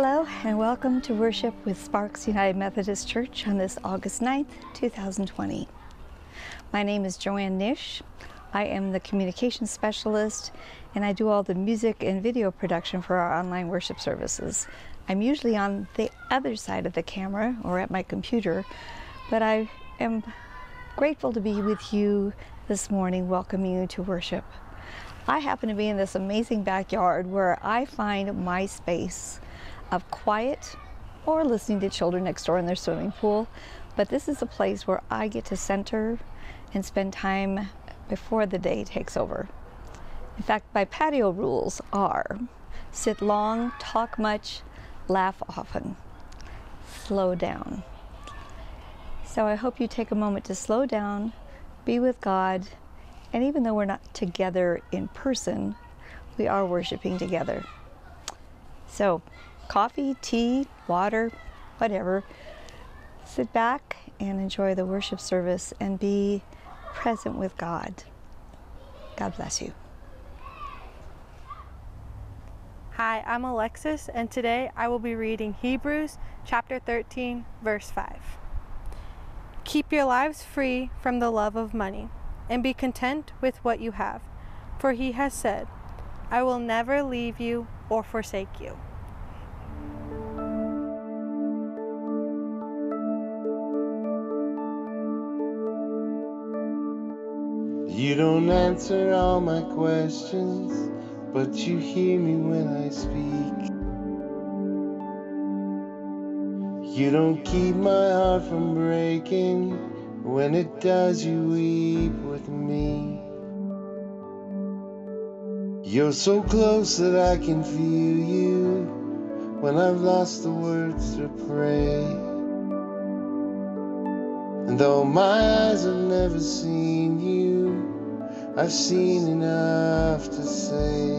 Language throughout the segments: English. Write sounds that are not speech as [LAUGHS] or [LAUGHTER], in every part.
Hello and welcome to worship with Sparks United Methodist Church on this August 9th, 2020. My name is Joanne Nish. I am the communications specialist and I do all the music and video production for our online worship services. I'm usually on the other side of the camera or at my computer, but I am grateful to be with you this morning, welcoming you to worship. I happen to be in this amazing backyard where I find my space of quiet or listening to children next door in their swimming pool. But this is a place where I get to center and spend time before the day takes over. In fact, my patio rules are sit long, talk much, laugh often, slow down. So I hope you take a moment to slow down, be with God, and even though we're not together in person, we are worshiping together. So coffee, tea, water, whatever. Sit back and enjoy the worship service and be present with God. God bless you. Hi, I'm Alexis, and today I will be reading Hebrews chapter 13, verse 5. Keep your lives free from the love of money, and be content with what you have, for he has said, I will never leave you or forsake you. Don't answer all my questions, but you hear me when I speak. You don't keep my heart from breaking. When it does, you weep with me. You're so close that I can feel you when I've lost the words to pray. And though my eyes have never seen you, I've seen enough to say.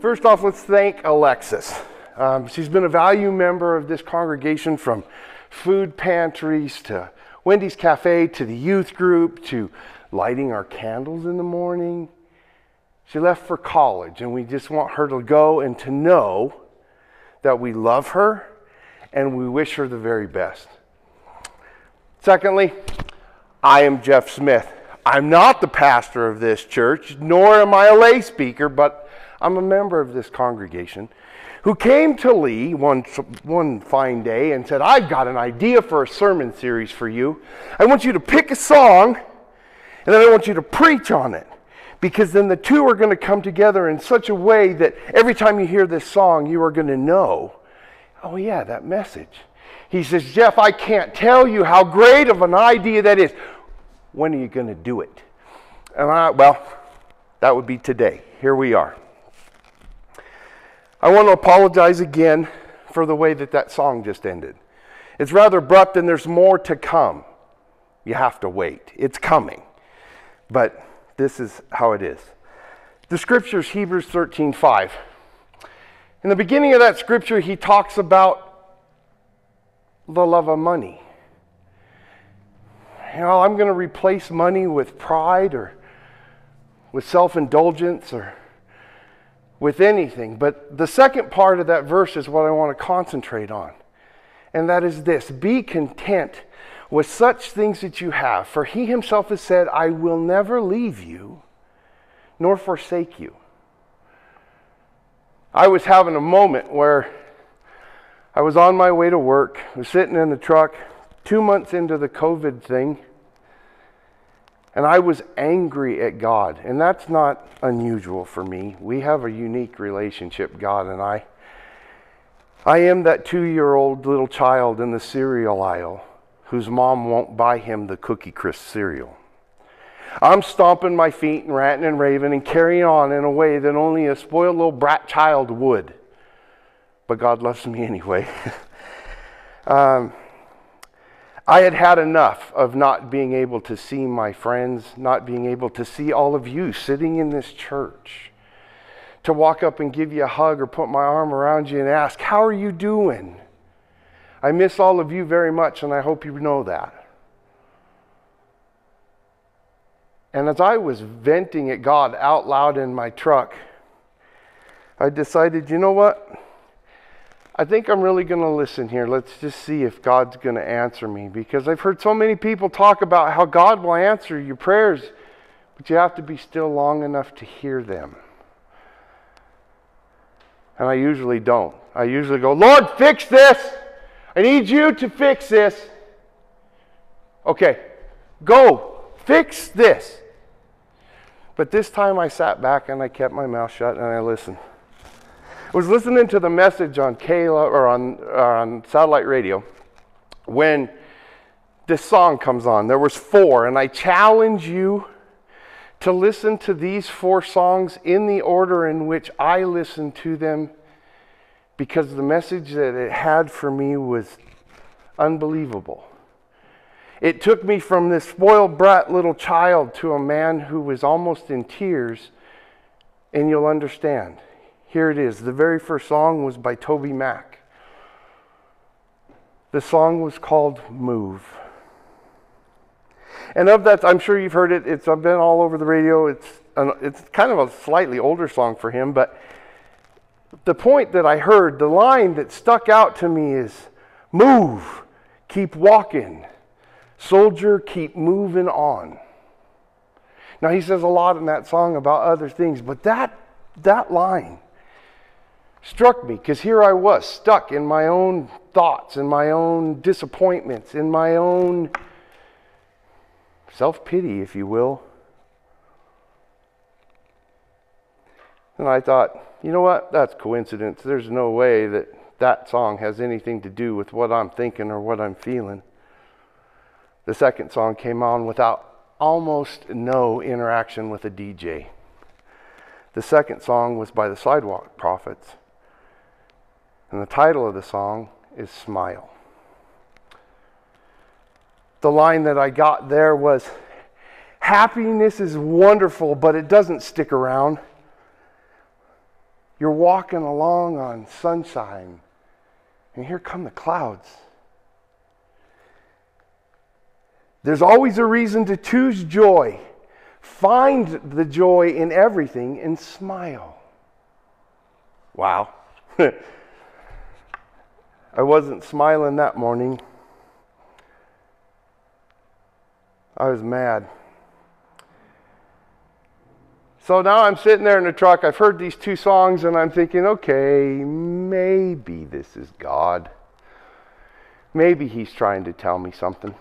First off, let's thank Alexis. Um, she's been a value member of this congregation from food pantries to Wendy's Cafe to the youth group to lighting our candles in the morning. She left for college, and we just want her to go and to know that we love her and we wish her the very best. Secondly, I am Jeff Smith. I'm not the pastor of this church, nor am I a lay speaker, but I'm a member of this congregation who came to Lee one, one fine day and said, I've got an idea for a sermon series for you. I want you to pick a song, and then I want you to preach on it. Because then the two are going to come together in such a way that every time you hear this song, you are going to know, oh, yeah, that message. He says, Jeff, I can't tell you how great of an idea that is. When are you going to do it? And I, well, that would be today. Here we are. I want to apologize again for the way that that song just ended. It's rather abrupt, and there's more to come. You have to wait. It's coming. But this is how it is. The scriptures, Hebrews 13 5. In the beginning of that scripture, he talks about the love of money. You know, I'm going to replace money with pride or with self indulgence or with anything. But the second part of that verse is what I want to concentrate on. And that is this be content with such things that you have. For he himself has said, I will never leave you nor forsake you. I was having a moment where I was on my way to work, I was sitting in the truck, two months into the COVID thing, and I was angry at God. And that's not unusual for me. We have a unique relationship, God and I. I am that two year old little child in the cereal aisle whose mom won't buy him the Cookie Crisp cereal. I'm stomping my feet and ranting and raving and carrying on in a way that only a spoiled little brat child would but God loves me [LAUGHS] anyway. um, I had had enough of not being able to see my friends, not being able to see all of you sitting in this church, to walk up and give you a hug or put my arm around you and ask, How are you doing? I miss all of you very much, and I hope you know that. And as I was venting at God out loud in my truck, I decided, you know what? I think I'm really going to listen here. Let's just see if God's going to answer me. Because I've heard so many people talk about how God will answer your prayers, but you have to be still long enough to hear them. And I usually don't. I usually go, Lord, fix this. I need you to fix this. Okay, go, fix this. But this time I sat back and I kept my mouth shut and I listened. I was listening to the message on K-LOVE or on, on satellite radio when this song comes on. There was four, and I challenge you to listen to these four songs in the order in which I listened to them because the message that it had for me was unbelievable. It took me from this spoiled brat little child to a man who was almost in tears, and you'll understand. Here it is. The very first song was by TobyMac. The song was called Move. And of that, I'm sure you've heard it. It's been all over the radio. It's, an, it's kind of a slightly older song for him, but the point that I heard, the line that stuck out to me is move, keep walking. Soldier, keep moving on. Now, he says a lot in that song about other things, but that, that line struck me because here I was stuck in my own thoughts, in my own disappointments, in my own self pity, if you will. And I thought, you know what? That's coincidence. There's no way that that song has anything to do with what I'm thinking or what I'm feeling. The second song came on without almost no interaction with a DJ. The second song was by the Sidewalk Prophets. And the title of the song is Smile. The line that I got there was Happiness is wonderful, but it doesn't stick around. You're walking along on sunshine, and here come the clouds. There's always a reason to choose joy. Find the joy in everything and smile. Wow. [LAUGHS] I wasn't smiling that morning. I was mad. So now I'm sitting there in the truck. I've heard these two songs and I'm thinking, okay, maybe this is God. Maybe He's trying to tell me something.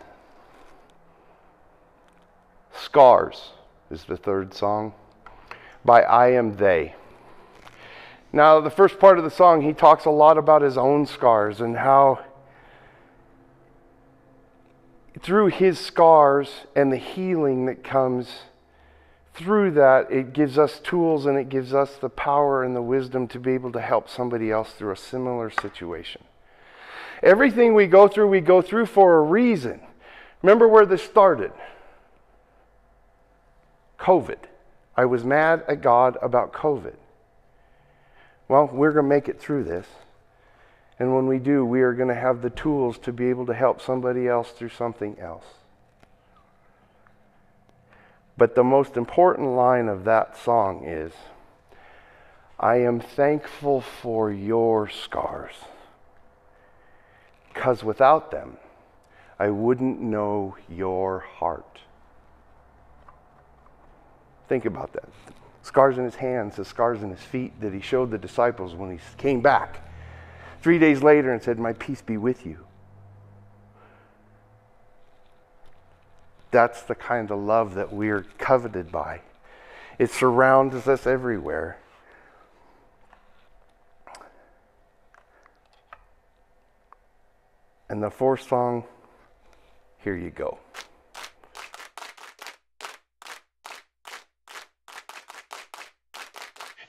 Scars is the third song by I Am They. Now, the first part of the song, he talks a lot about his own scars and how through his scars and the healing that comes through that, it gives us tools and it gives us the power and the wisdom to be able to help somebody else through a similar situation. Everything we go through, we go through for a reason. Remember where this started. COVID. I was mad at God about COVID. Well, we're going to make it through this. And when we do, we are going to have the tools to be able to help somebody else through something else. But the most important line of that song is I am thankful for your scars. Because without them, I wouldn't know your heart. Think about that. Scars in his hands, the scars in his feet that he showed the disciples when he came back three days later and said, My peace be with you. That's the kind of love that we're coveted by. It surrounds us everywhere. And the fourth song, here you go.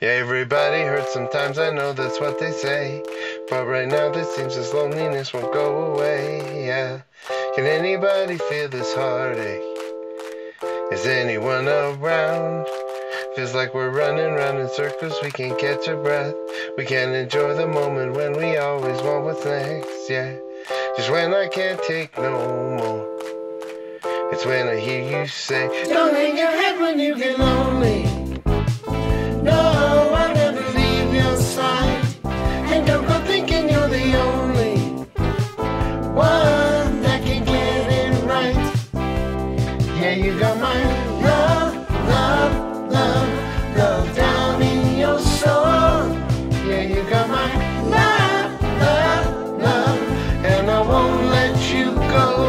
Everybody hurts sometimes, I know that's what they say. But right now, this seems this loneliness won't go away. Yeah, can anybody feel this heartache? Is anyone around? Feels like we're running round in circles, we can't catch a breath. We can't enjoy the moment when we always want what's next. Yeah, just when I can't take no more. It's when I hear you say, Don't hang your head when you get lonely. Yeah, you got my love, love, love, love down in your soul. Yeah, you got my love, love, love, and I won't let you go.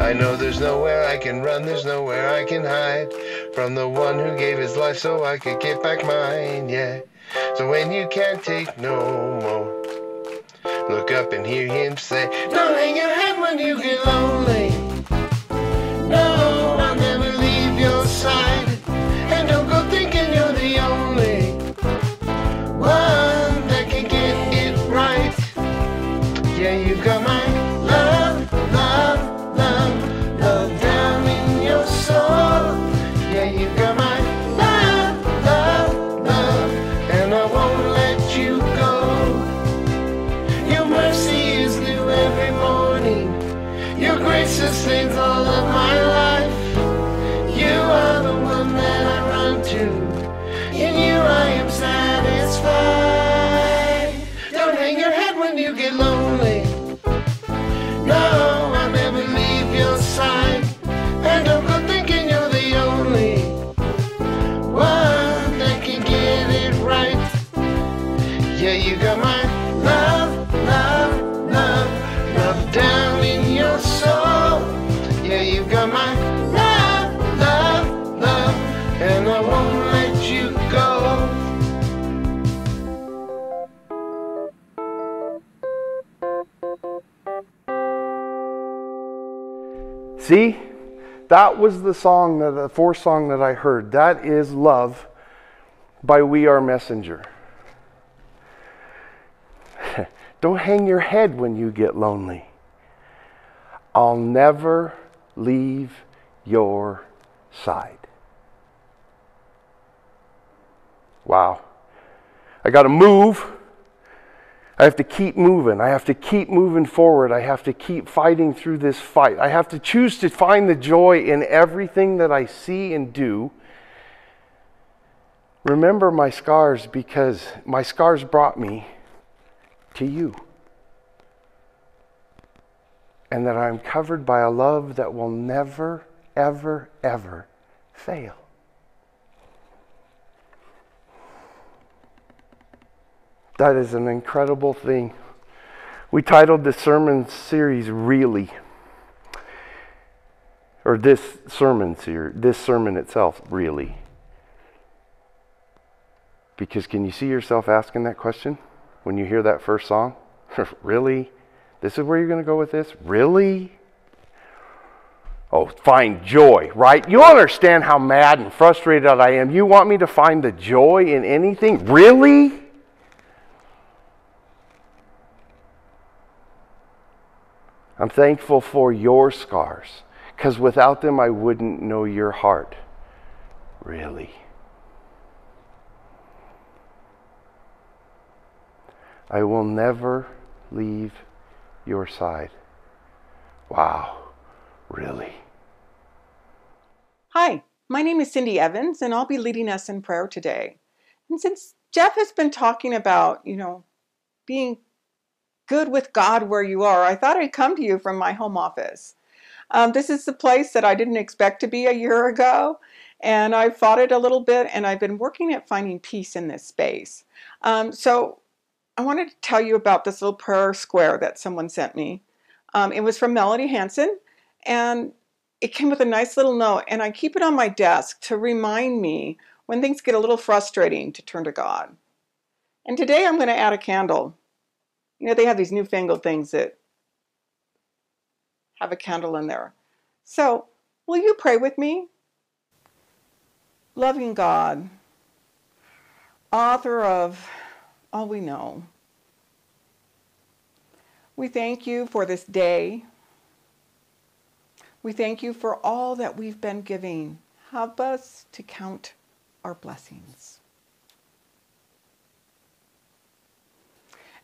I know there's nowhere I can run, there's nowhere I can hide from the one who gave his life so I could get back mine. Yeah. So when you can't take no more, look up and hear him say, Don't hang your head when you get lonely. No, See, that was the song, that, the fourth song that I heard. That is Love by We Are Messenger. [LAUGHS] Don't hang your head when you get lonely. I'll never leave your side. Wow. I got to move. I have to keep moving. I have to keep moving forward. I have to keep fighting through this fight. I have to choose to find the joy in everything that I see and do. Remember my scars because my scars brought me to you. And that I'm covered by a love that will never, ever, ever fail. That is an incredible thing. We titled the sermon series Really. Or this sermon series, this sermon itself, Really. Because can you see yourself asking that question when you hear that first song? [LAUGHS] really? This is where you're going to go with this? Really? Oh, find joy, right? You understand how mad and frustrated I am. You want me to find the joy in anything? Really? I'm thankful for your scars because without them, I wouldn't know your heart. Really. I will never leave your side. Wow. Really. Hi, my name is Cindy Evans, and I'll be leading us in prayer today. And since Jeff has been talking about, you know, being good with God where you are, I thought I'd come to you from my home office. Um, this is the place that I didn't expect to be a year ago, and I fought it a little bit, and I've been working at finding peace in this space. Um, so I wanted to tell you about this little prayer square that someone sent me. Um, it was from Melody Hanson, and it came with a nice little note, and I keep it on my desk to remind me when things get a little frustrating to turn to God. And today I'm going to add a candle. You know, they have these newfangled things that have a candle in there. So, will you pray with me? Loving God, author of all we know, we thank you for this day. We thank you for all that we've been giving. Help us to count our blessings.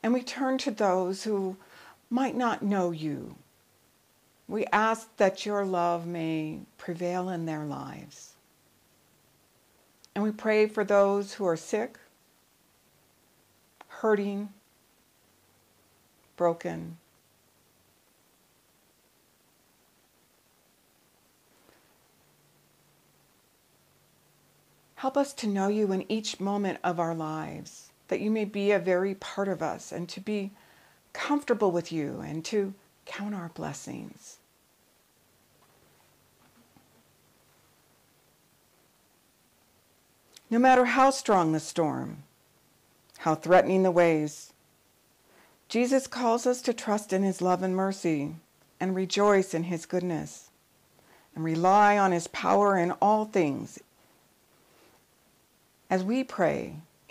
And we turn to those who might not know you. We ask that your love may prevail in their lives. And we pray for those who are sick, hurting, broken. Help us to know you in each moment of our lives, that you may be a very part of us and to be comfortable with you and to count our blessings. No matter how strong the storm, how threatening the waves, Jesus calls us to trust in his love and mercy and rejoice in his goodness and rely on his power in all things. As we pray,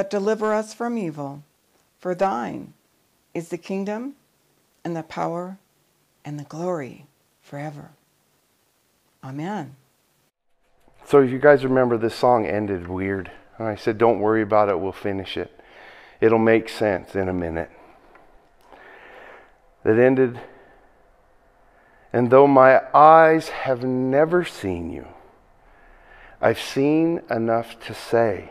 but deliver us from evil. For thine is the kingdom, and the power, and the glory forever. Amen. So, if you guys remember this song ended weird. I said, Don't worry about it, we'll finish it. It'll make sense in a minute. That ended, and though my eyes have never seen you, I've seen enough to say,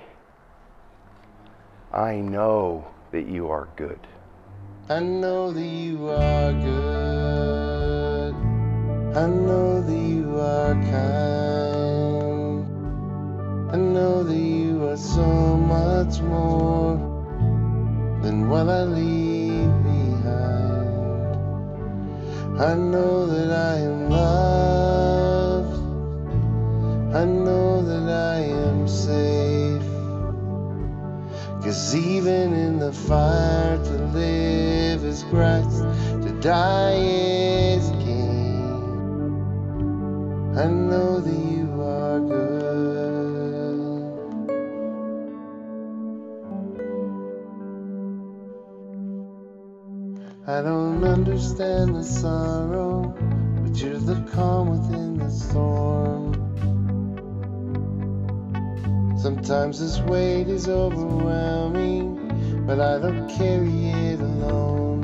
I know that you are good. I know that you are good. I know that you are kind. I know that you are so much more than what I leave behind. I know that I am loved. I know Cause even in the fire to live is Christ, to die is gain. I know that you are good. I don't understand the sorrow, but you're the calm within the storm. Sometimes this weight is overwhelming, but I don't carry it alone.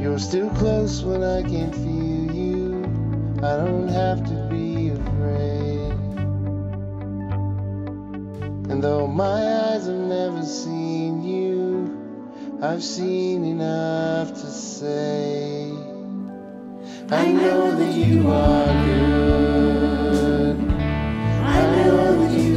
You're still close when I can't feel you. I don't have to be afraid. And though my eyes have never seen you, I've seen enough to say. I know that you are good. I know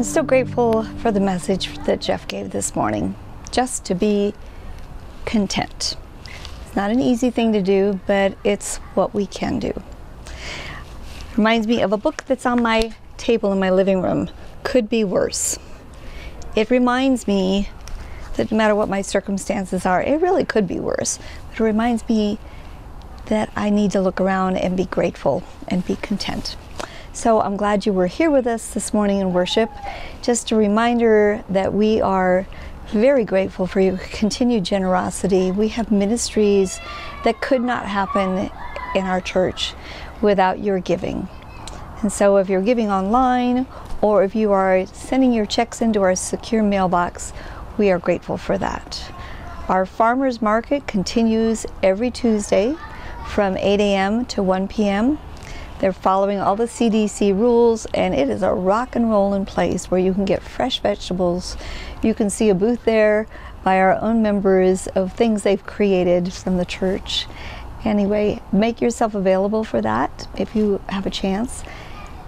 I'm so grateful for the message that Jeff gave this morning. Just to be content. It's not an easy thing to do, but it's what we can do. Reminds me of a book that's on my table in my living room. Could be worse. It reminds me that no matter what my circumstances are, it really could be worse. But it reminds me that I need to look around and be grateful and be content. So I'm glad you were here with us this morning in worship. Just a reminder that we are very grateful for your [LAUGHS] continued generosity. We have ministries that could not happen in our church without your giving. And so if you're giving online or if you are sending your checks into our secure mailbox, we are grateful for that. Our farmers market continues every Tuesday from 8 a.m. to 1 p.m. They're following all the CDC rules, and it is a rock and roll in place where you can get fresh vegetables. You can see a booth there by our own members of things they've created from the church. Anyway, make yourself available for that if you have a chance.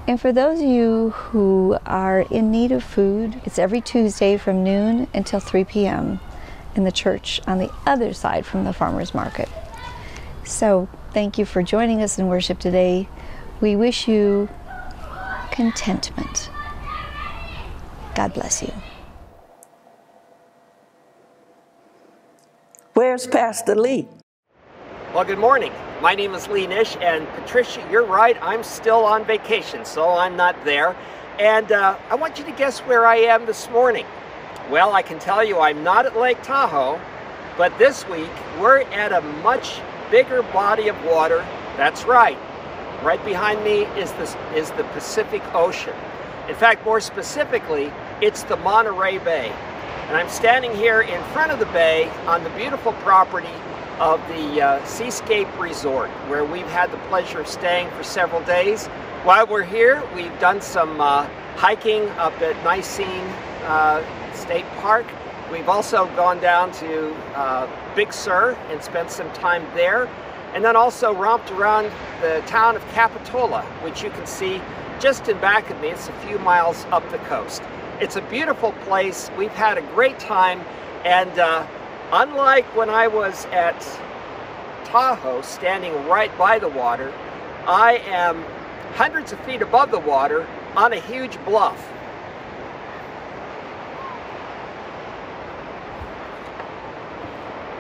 And for those of you who are in need of food, it's every Tuesday from noon until 3 p.m. in the church on the other side from the farmer's market. So, thank you for joining us in worship today. We wish you contentment. God bless you. Where's Pastor Lee? Well, good morning. My name is Lee Nish, and Patricia, you're right. I'm still on vacation, so I'm not there. And uh, I want you to guess where I am this morning. Well, I can tell you I'm not at Lake Tahoe, but this week we're at a much bigger body of water. That's right. Right behind me is the, is the Pacific Ocean. In fact, more specifically, it's the Monterey Bay. And I'm standing here in front of the bay on the beautiful property of the uh, Seascape Resort, where we've had the pleasure of staying for several days. While we're here, we've done some uh, hiking up at Nisene uh, State Park. We've also gone down to uh, Big Sur and spent some time there, and then also romped around the town of Capitola, which you can see just in back of me. It's a few miles up the coast. It's a beautiful place. We've had a great time, and uh, Unlike when I was at Tahoe, standing right by the water, I am hundreds of feet above the water on a huge bluff.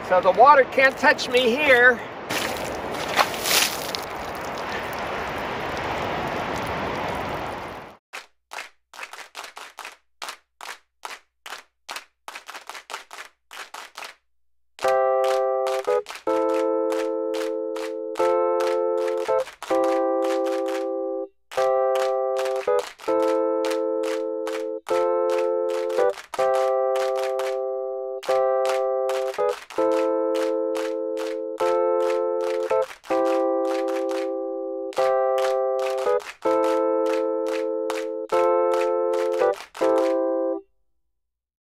So the water can't touch me here.